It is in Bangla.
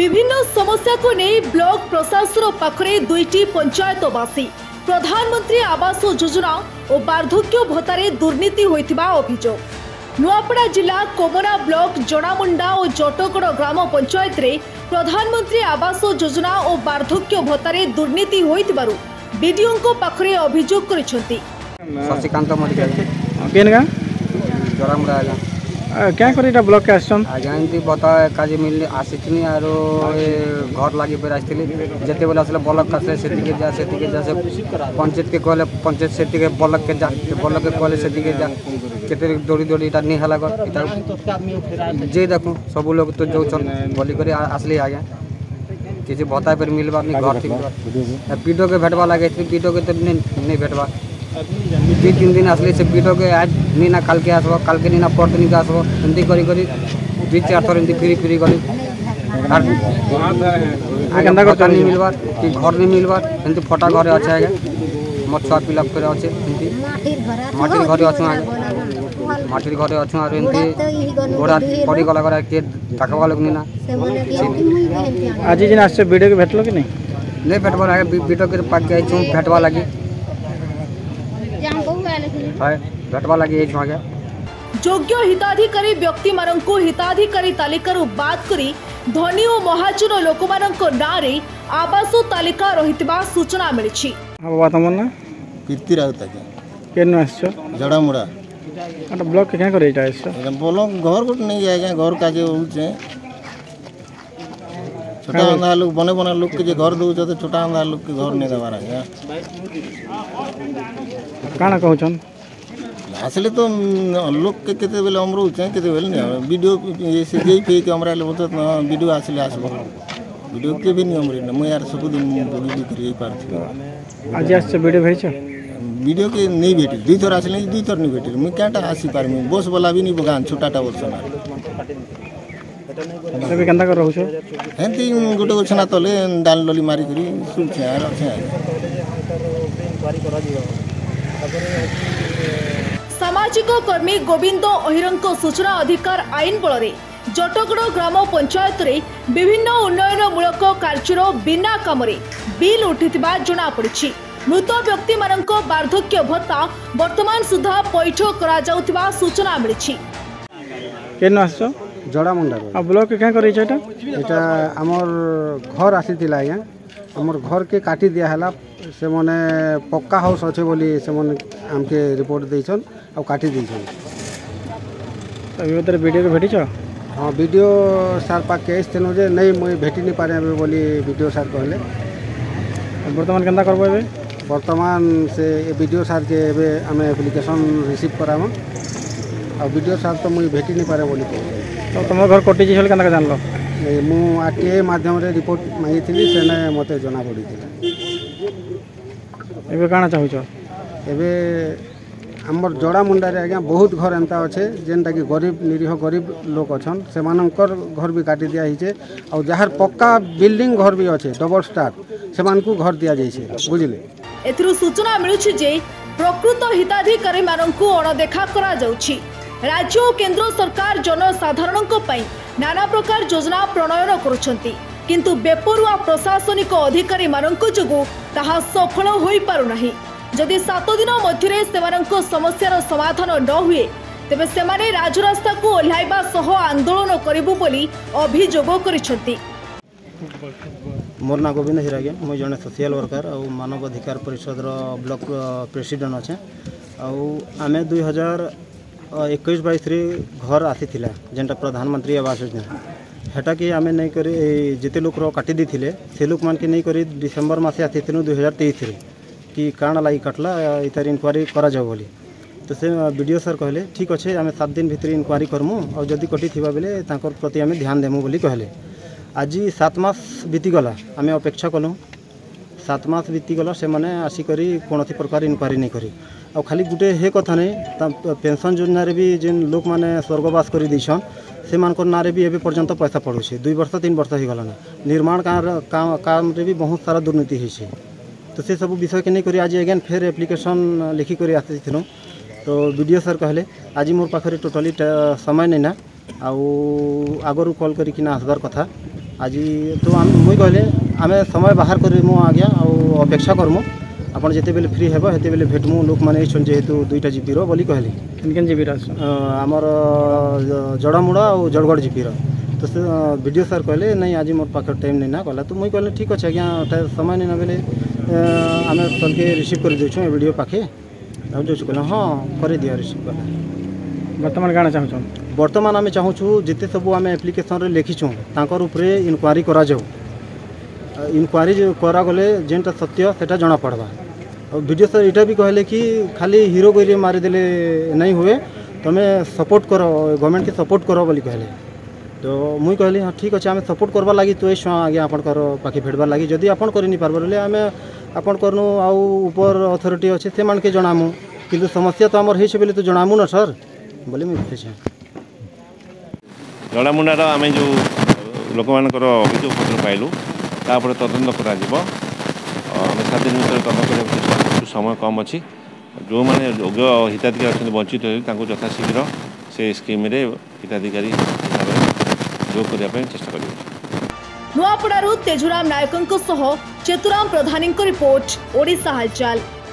বিভিন্ন সমস্যাকে নেই ব্লক প্রশাসন পাখে দুইটি পঞ্চায়েতবাসী প্রধানমন্ত্রী আবাস যোজনা ও বার্ধক্য ভত্তারে দুর্নীতি হয়েছে অভিযোগ নুয়াপড়া জেলা কমনা ব্লক জোড়ামুন্ডা ও জটগড় গ্রাম পঞ্চায়েতরে প্রধানমন্ত্রী আবাস যোজনা ও বার্ধক্য ভত্তারে দুর্নীতি হয়েছে বিডিও পাখে অভিযোগ করেছেন শশিকান্ত মল্লিক কেন গাঁ क्या कर ब्लक के आसन आज्ञा बता काजे मिल आसी आरो घर लगे फिर आसती जिते बेले ब्लक आसे से जा जा पंचायत के कहले पंचायत से ब्लक के जा ब्लक के कहले से जा केते दौड़ी दौड़ी इटा नहीं हला जे देखो सब लोग तो जो बोली कर आसली आज्ञा किसी भत्ता पर मिलवा पीडो के भेटवा लगे पीडो के तो नहीं भेटवा দুই তিন দিন আসলে সে পিঠকে আজ নি না কালকে আসব কালকে নি না পরদিনকে আসব এমনি করি করি দুই চার থর এমনি ফিরি ফিরি করি আর মিলবার কি ঘর নি মিলবার এমনি ফটা ঘরে আছে আগে আমার ছুয়া পিলাপ করে আছে এমনি মাটির ঘরে আছো আগে মাটির ঘরে আছো আর এমনি ঘোড়া পড়ি গলা করে কে তাকাবা লোক নি না আজ যে আসছে ভিডিওকে ভেটলো কি নেই নেই ভেটবার আগে ভিডিওকে পাক আইছু ভেটবা লাগে ઘટવા લાગી એ જ માગે যোগ্য হিতাধিকারী ব্যক্তিমানঙ্কু হিতাধিকারী তালিকার বাদ করে ধনী ও মহাজন লোকমানঙ্ক নাঁরে আবাস তালিকা রহিতবা সূচনা মিলিছি বাবা তোমার না কীর্তি রাউত আজ্ঞা কেন আসছ জড়ামুড়া একটা ব্লক কেন করে এটা আসছ ব্লক ঘর গোটে নেই আজ্ঞা ঘর কাজে হচ্ছে छोटा अंधा लोग बने बने लोग के जे घर दौच छोटा अंधा लोग के घर नहीं देवार आज्ञा कण कहन ଆସିଲେ ତ ଲୋକ କେତେବେଳେ ଆମର ଉଚ୍ଚେ କେତେବେଳେ ନାଇଁ ଭିଡ଼ିଓ ସେଇ ଫେଇକି ଆମର ହେଲେ ମୋତେ ଭିଡ଼ିଓ ଆସିଲେ ଆସିବ ভিডিও কে ভি নিয়ম রে মই আর সব দিন ভিডিও করি পারছি আজ আসছে ভিডিও ভেছে ভিডিও কে নেই ভেটি দুই থর আসলে দুই থর নেই ভেটি মই কাটা আসি পারমি বস বলা বি নি বগান ছোটাটা বস না তবে কেনটা কর রহুছ হেন্তি গোটে গোছনা তলে ডাল ললি মারি করি শুনছে আর আছে ସାମାଜିକ କର୍ମୀ ଗୋବିନ୍ଦ ଅହିରଙ୍କ ସୂଚନା ଅଧିକାର ଆଇନ ବଳରେ ଜଟଗଡ଼ ଗ୍ରାମ ପଞ୍ଚାୟତରେ ବିଭିନ୍ନ ଉନ୍ନୟନମୂଳକ କାର୍ଯ୍ୟର ବିନା କାମରେ ବିଲ୍ ଉଠିଥିବା ଜଣାପଡ଼ିଛି ମୃତ ବ୍ୟକ୍ତିମାନଙ୍କ ବାର୍ଦ୍ଧକ୍ୟ ଭତ୍ତା ବର୍ତ୍ତମାନ ସୁଦ୍ଧା ପୈଠ କରାଯାଉଥିବା ସୂଚନା ମିଳିଛି কেন আসছো জড়া মুন্ডা ব্লক কেন করেছে এটা এটা আমার ঘর আসিছিল আজ্ঞা আমার ঘরকে কাটি দিয়া হল সে পক্কা হাউস অছে বলে সে আমাকে রিপোর্ট দিয়েছেন আটি দিয়েছেন ভিডিও ভেটিছ হ্যাঁ ভিডিও স্যার পাখে কেস যে নেই মুই ভেটি নি পারে বলে ভিডিও স্যার কহিলেন বর্তমান কেন করবো এবার বর্তমান সে ভিডিও স্যারকে এবে আমি এপ্লিকেশন রিসিভ করাম আর ভিডিও স্যার তো মুই ভেটি নি পারে বলে তোমার ঘর কটিছি বলে কেন জানলো ମୁଁ ଆର୍ ଟି ଆଇ ମାଧ୍ୟମରେ ରିପୋର୍ଟ ମାଗିଥିଲି ସେନେ ମୋତେ ଜଣାପଡ଼ିଥିଲା ଏବେ କାଣା ଚାହୁଁଛ ଏବେ ଆମର ଜଡ଼ାମୁଣ୍ଡାରେ ଆଜ୍ଞା ବହୁତ ଘର ଏନ୍ତା ଅଛେ ଯେନ୍ଟାକି ଗରିବ ନିରୀହ ଗରିବ ଲୋକ ଅଛନ୍ ସେମାନଙ୍କର ଘର ବି କାଟି ଦିଆହେଇଛେ ଆଉ ଯାହାର ପକ୍କା ବିଲ୍ଡିଂ ଘର ବି ଅଛେ ଡବଲ ଷ୍ଟାର୍ ସେମାନଙ୍କୁ ଘର ଦିଆଯାଇଛେ ବୁଝିଲେ ଏଥିରୁ ସୂଚନା ମିଳୁଛି ଯେ ପ୍ରକୃତ ହିତାଧିକାରୀମାନଙ୍କୁ ଅଣଦେଖା କରାଯାଉଛି ରାଜ୍ୟ ଓ କେନ୍ଦ୍ର ସରକାର ଜନସାଧାରଣଙ୍କ ପାଇଁ ନାନା ପ୍ରକାର ଯୋଜନା ପ୍ରଣୟନ କରୁଛନ୍ତି କିନ୍ତୁ ବେପରୁଆ ପ୍ରଶାସନିକ ଅଧିକାରୀମାନଙ୍କ ଯୋଗୁଁ ତାହା ସଫଳ ହୋଇପାରୁନାହିଁ ଯଦି ସାତ ଦିନ ମଧ୍ୟରେ ସେମାନଙ୍କ ସମସ୍ୟାର ସମାଧାନ ନ ହୁଏ ତେବେ ସେମାନେ ରାଜରାସ୍ତାକୁ ଓହ୍ଲାଇବା ସହ ଆନ୍ଦୋଳନ କରିବୁ ବୋଲି ଅଭିଯୋଗ କରିଛନ୍ତି ମୋର ନାଁ ଗୋବିନ୍ଦ ହିରାଗେ ମୁଁ ଜଣେ ସୋସିଆଲ ୱାର୍କର ଆଉ ମାନବ ଅଧିକାର ପରିଷଦର ବ୍ଲକ ପ୍ରେସିଡେଣ୍ଟ ଅଛେ ଆଉ ଆମେ ଦୁଇ ହଜାର एक बी घर आसी जेनटा प्रधानमंत्री आवास योजना हेटा कि आम नहीं कर जिते लोक काटिदी से लोक मानक नहीं कर डिसेम्बर मसे आसी दुई हजार तेईस कि कण लगी काटला इतार इनक्वारी कराओ तो से वीडियो सर कहले ठीक अच्छे आम सात दिन भितर इनक्वारी करमु और जदि कटी बेले प्रति आम ध्यान देमु बोली कहले आज सात मस बीतीगला आम अपेक्षा कलु सात मस बीतीगला से मैंने आसिक कौन प्रकार इनक्वारी नहीं करी ଆଉ ଖାଲି ଗୁଟେ ହେ କଥା ନାଇଁ ପେନ୍ସନ୍ ଯୋଜନାରେ ବି ଯେନ୍ ଲୋକମାନେ ସ୍ୱର୍ଗବାସ କରିଦେଇଛନ୍ ସେମାନଙ୍କର ନାଁରେ ବି ଏବେ ପର୍ଯ୍ୟନ୍ତ ପଇସା ପଡ଼ୁଛି ଦୁଇ ବର୍ଷ ତିନି ବର୍ଷ ହେଇଗଲାଣି ନିର୍ମାଣ କାମରେ ବି ବହୁତ ସାରା ଦୁର୍ନୀତି ହେଇଛି ତ ସେସବୁ ବିଷୟକେ ନେଇକରି ଆଜି ଆଜ୍ଞା ଫେର୍ ଆପ୍ଲିକେସନ୍ ଲେଖିକରି ଆସିଥିଲୁ ତ ବି ଡି ଓ ସାର୍ କହିଲେ ଆଜି ମୋର ପାଖରେ ଟୋଟାଲି ସମୟ ନାଇଁନା ଆଉ ଆଗରୁ କଲ୍ କରିକିନା ଆସିବାର କଥା ଆଜି ତ ମୁଇଁ କହିଲେ ଆମେ ସମୟ ବାହାର କରିମୁ ଆଜ୍ଞା ଆଉ ଅପେକ୍ଷା କର୍ମୁ आप जिते बिल फ्री हे से बिल भेटमु लोक मैंने जेहतु दुईटा जिपी रोली कहली किन जिपी आमर जड़मुड़ और जड़गड़ जिपी रो भिड सार कहे नहीं आज मोर पाखे टाइम नहीं ना कहला तो मुई कहे ठीक अच्छे आज्ञा समय नहीं ना आम आम के रिसीव कर दे भिड पाखे जाऊ कह हाँ कर दि रिसीव कर बर्तमान क्या चाहूँ बर्तमान आम चाहूँ जिते सब आम एप्लिकेसन लिखीछे इनक्वारी कर इनक्वारी करागले जेनटा सत्य सेटा जना पड़वा ବିଡ଼ିଓ ସାର୍ ଏଇଟା ବି କହିଲେ କି ଖାଲି ହିରୋ କରି ମାରିଦେଲେ ନାଇଁ ହୁଏ ତୁମେ ସପୋର୍ଟ କର ଗଭର୍ଣ୍ଣମେଣ୍ଟକେ ସପୋର୍ଟ କର ବୋଲି କହିଲେ ତ ମୁଇଁ କହିଲି ହଁ ଠିକ୍ ଅଛି ଆମେ ସପୋର୍ଟ କରବାର୍ ଲାଗି ତୁଇ ଛୁଆ ଆଜ୍ଞା ଆପଣଙ୍କର ପାଖେ ଭେଟବାର୍ ଲାଗି ଯଦି ଆପଣ କରିନି ପାରବ ବୋଲେ ଆମେ ଆପଣଙ୍କରନୁ ଆଉ ଉପର ଅଥରିଟି ଅଛି ସେମାନକେ ଜଣାମୁ କିନ୍ତୁ ସମସ୍ୟା ତ ଆମର ହେଇଛି ବୋଲି ତୁ ଜଣାମୁ ନା ସାର୍ ବୋଲି ମୁଁ କହିଛି ଜଣାମୁଣ୍ଡାର ଆମେ ଯେଉଁ ଲୋକମାନଙ୍କର ଅଭିଯୋଗ ପତ୍ର ପାଇଲୁ ତାପରେ ତଦନ୍ତ କରାଯିବ ଆମେ ସାତ ଦିନ ଭିତରେ ତଦନ୍ତ କରିବା ସମୟ କମ୍ ଅଛି ଯେଉଁମାନେ ଯୋଗ୍ୟ ହିତାଧିକାରୀ ଅଛନ୍ତି ବଞ୍ଚିତ ହେଉଛନ୍ତି ତାଙ୍କୁ ଯଥାଶୀଘ୍ର ସେ ସ୍କିମ୍ରେ ହିତାଧିକାରୀ ହିସାବରେ ଯୋଗ କରିବା ପାଇଁ ଚେଷ୍ଟା କରିବେ ନୂଆପଡ଼ାରୁ ତେଜୁରାମ ନାୟକଙ୍କ ସହ ଚେତୁରାମ ପ୍ରଧାନୀଙ୍କ ରିପୋର୍ଟ ଓଡ଼ିଶା ହାଲଚାଲ